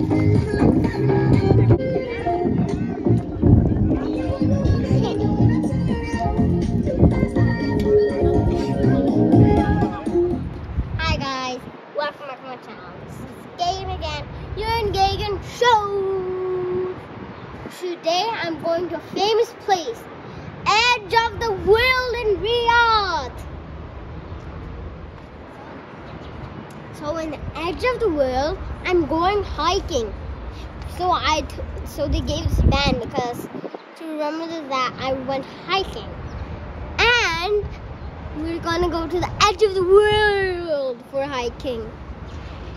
Hi guys, welcome back to my channel. This is Gagan again. You're in Gagan Show. Today I'm going to a famous place, Edge of the World in Riyadh. So in the Edge of the World, I'm going hiking. So I, so they gave this band because to remember that I went hiking, and we're gonna go to the edge of the world for hiking.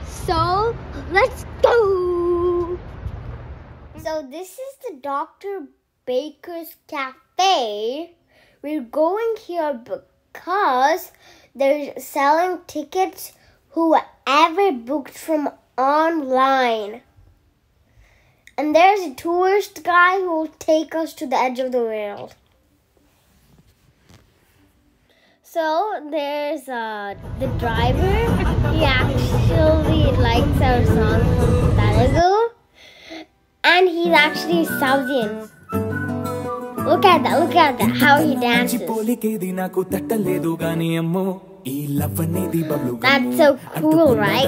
So let's go. So this is the Dr. Baker's Cafe. We're going here because they're selling tickets whoever booked from online. And there's a tourist guy who will take us to the edge of the world. So there's uh, the driver. He actually likes our song Telugu. And he's actually Saudian. Look at that, look at that, how he dances. That's so cool, right?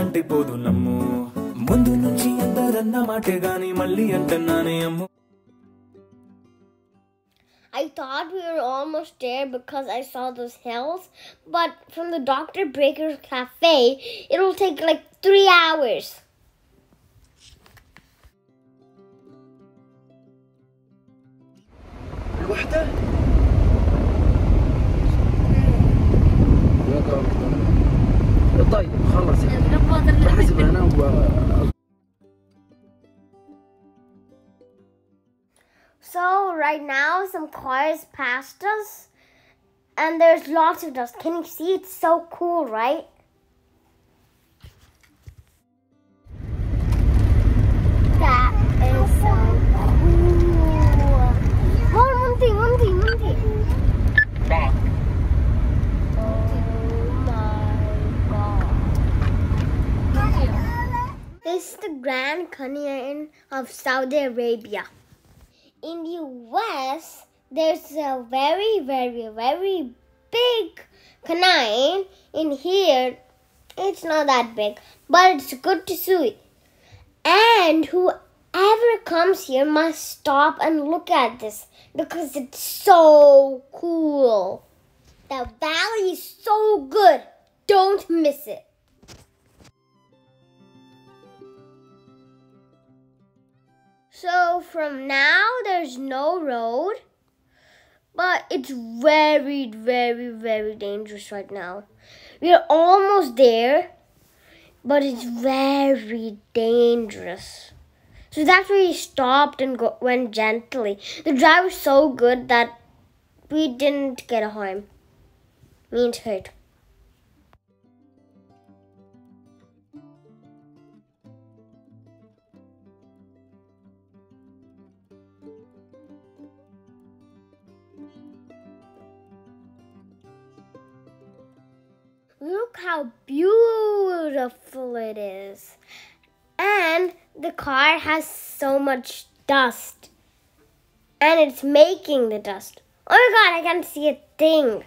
అంటే పోదు నమ్ము ముందు నుంచి అందరన్న మాటే గాని మళ్ళీ అంటున్నానే అమ్ము I thought we were almost there because I saw those hills, but from the Dr. Baker's Cafe, it'll take like three hours. الوحدة Cars passed us and there's lots of dust. Can you see? It's so cool, right? That is so cool. One, one thing, one thing, one thing. Oh my god. This is the Grand Canyon of Saudi Arabia in the US, there's a very, very, very big canyon. In here, it's not that big, but it's good to see. And whoever comes here must stop and look at this because it's so cool. The valley is so good. Don't miss it. So from now, there's no road, but it's very, very, very dangerous right now. We're almost there, but it's very dangerous. So that's why we stopped and go, went gently. The drive was so good that we didn't get a harm. Means hurt. Beautiful it is. And the car has so much dust. And it's making the dust. Oh my god, I can't see a thing.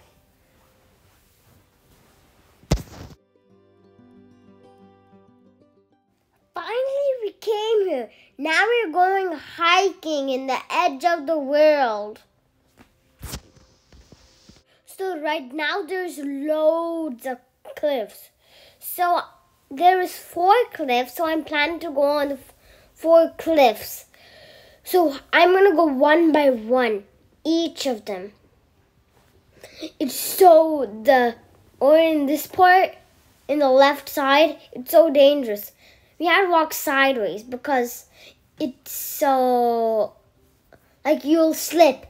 Finally, we came here. Now we're going hiking in the edge of the world. So right now there's loads of cliffs. So there is four cliffs. So I'm planning to go on the four cliffs. So I'm gonna go one by one, each of them. It's so the or in this part in the left side, it's so dangerous. We had to walk sideways because it's so like you'll slip.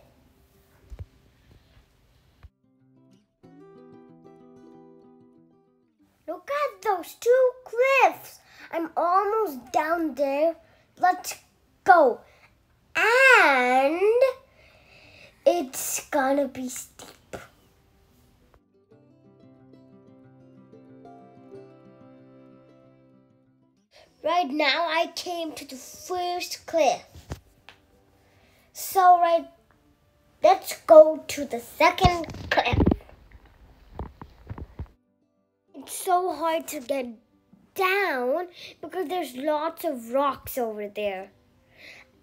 Look at those two cliffs. I'm almost down there. Let's go. And it's gonna be steep. right now I came to the first cliff. So right let's go to the second hard to get down because there's lots of rocks over there.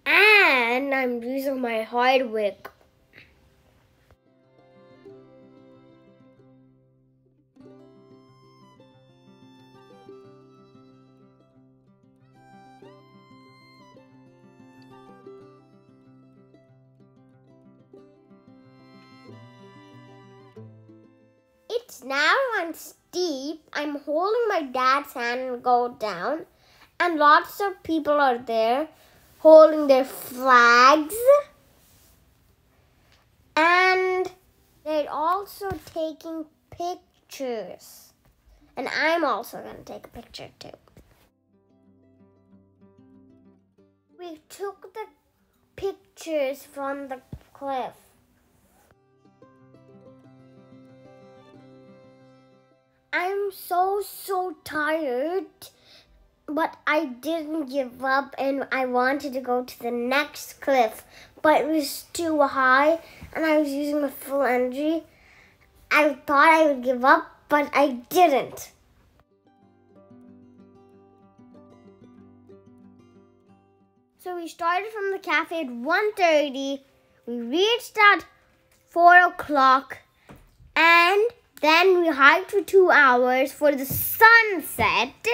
And I'm using my hardwick. It's now on steep. I'm holding my dad's hand and go down. And lots of people are there holding their flags. And they're also taking pictures. And I'm also going to take a picture too. We took the pictures from the cliff. I'm so, so tired, but I didn't give up and I wanted to go to the next cliff, but it was too high and I was using my full energy. I thought I would give up, but I didn't. So we started from the cafe at 1.30. We reached at 4 o'clock then we hiked for two hours for the sunset.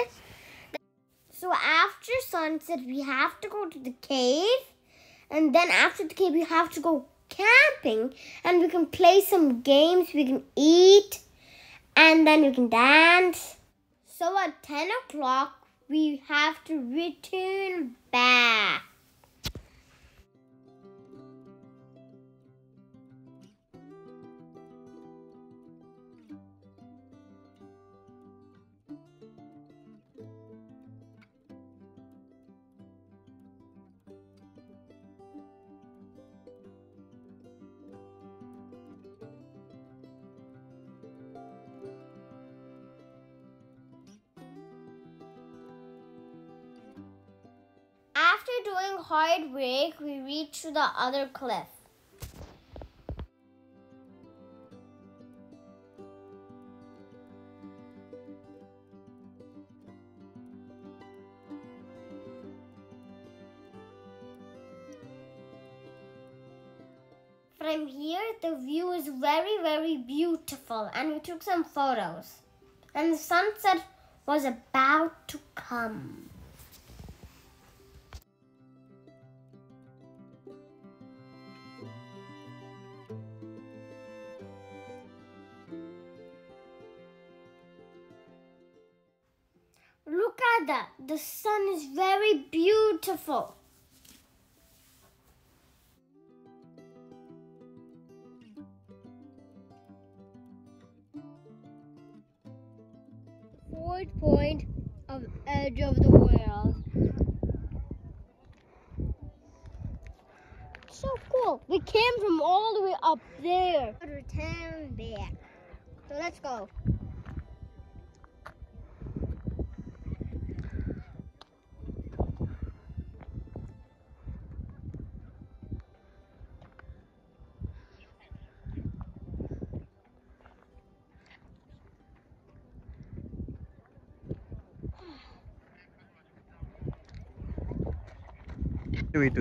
So after sunset, we have to go to the cave. And then after the cave, we have to go camping. And we can play some games. We can eat. And then we can dance. So at 10 o'clock, we have to return back. Doing hard work, we reached the other cliff. From here, the view is very, very beautiful, and we took some photos. And the sunset was about to come. Look. The sun is very beautiful. Fourth point of edge of the world. So cool. We came from all the way up there. Return back. So let's go. I'm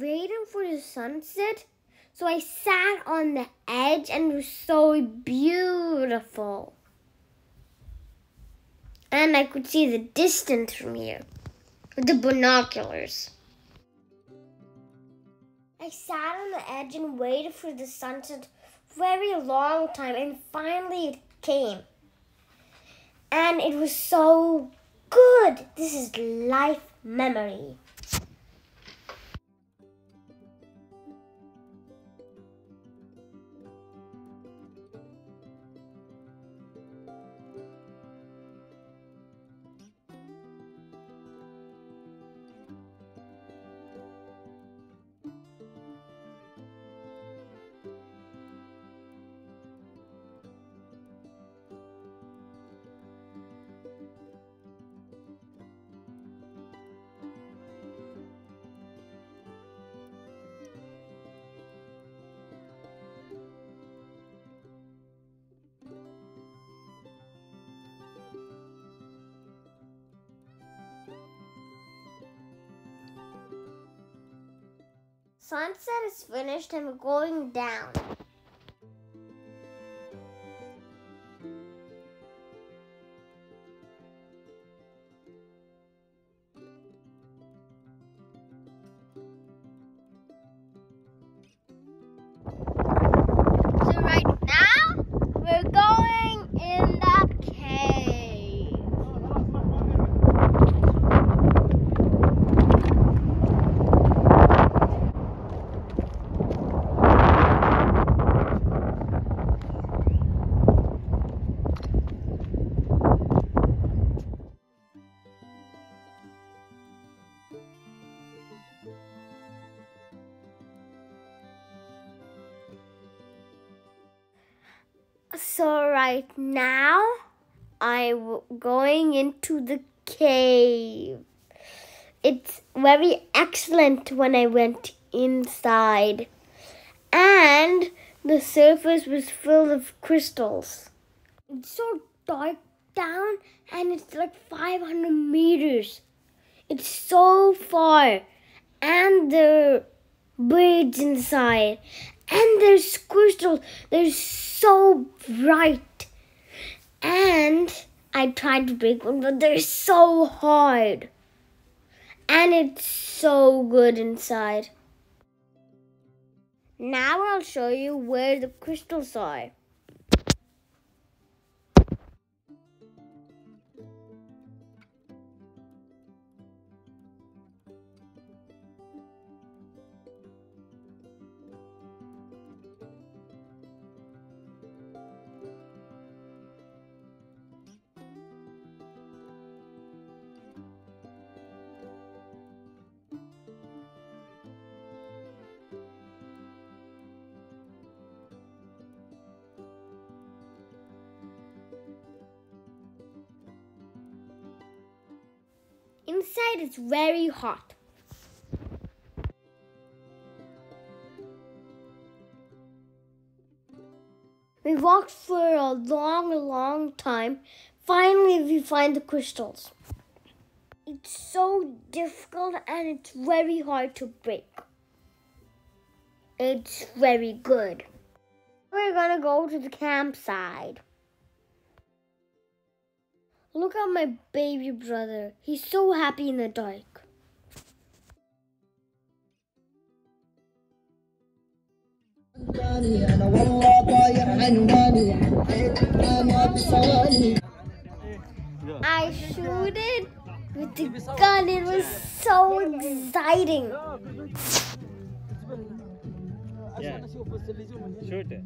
waiting for the sunset. So I sat on the edge and it was so beautiful. And I could see the distance from here with the binoculars. I sat on the edge and waited for the sunset very long time and finally it came. And it was so good. This is life memory. Sunset is finished and we're going down. So right now I'm going into the cave. It's very excellent when I went inside. And the surface was filled of crystals. It's so dark down and it's like 500 meters. It's so far. And the birds inside. And there's crystals. They're so bright. And I tried to break one, but they're so hard. And it's so good inside. Now I'll show you where the crystals are. Inside it's very hot. We walked for a long, long time. Finally, we find the crystals. It's so difficult and it's very hard to break. It's very good. We're gonna go to the campsite. Look at my baby brother. He's so happy in the dark. I shoot it with the gun. It was so exciting. Yeah. Shoot it.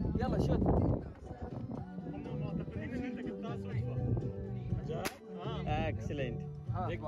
Excellent एक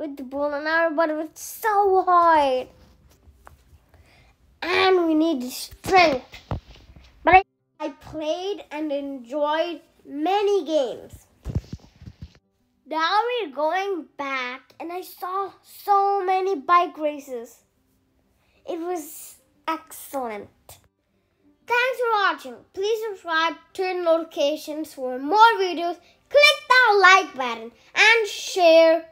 with the ball and it was so hard. And we needed strength. But I, I played and enjoyed many games. Now we're going back, and I saw so many bike races. It was excellent. Thanks for watching. Please subscribe, turn notifications for more videos, click that like button, and share